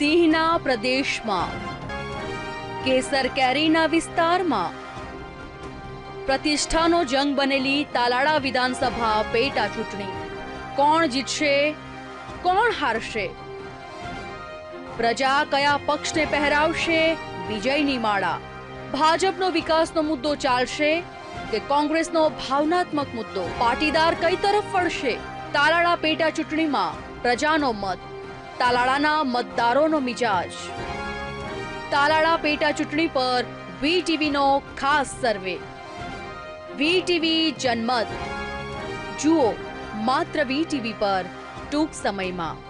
સિંહના પ્રદેશમાં, કેસર કેરીના વિસ્તારમાં પ્રતિષ્ઠાનો જંગ બનેલી તાલાળા વિધાનસભા પેટા ચૂંટણી. કોણ જીતશે? કોણ હારશે? પ્રજા કયા પક્ષને પહેરાવશે? વિજયની માળા. ભાજપનો વિકાસનો મુદ્દો ચાલશે કે કોંગ્રેસનો ભાવનાત્મક મુદ્દો? પાટીદાર કઈ તરફ વળશે? તાલાળા પેટા ચૂંટણીમાં પ્રજાનો મત. તાલાળાના મતદારોનો મિજાજ. તાલાળા પેટા ચૂંટણી પર વીટીવીનો ખાસ સર્વે. વીટીવી જનમત. જુઓ, માત્ર વીટીવી પર ટૂંક સમયમાં.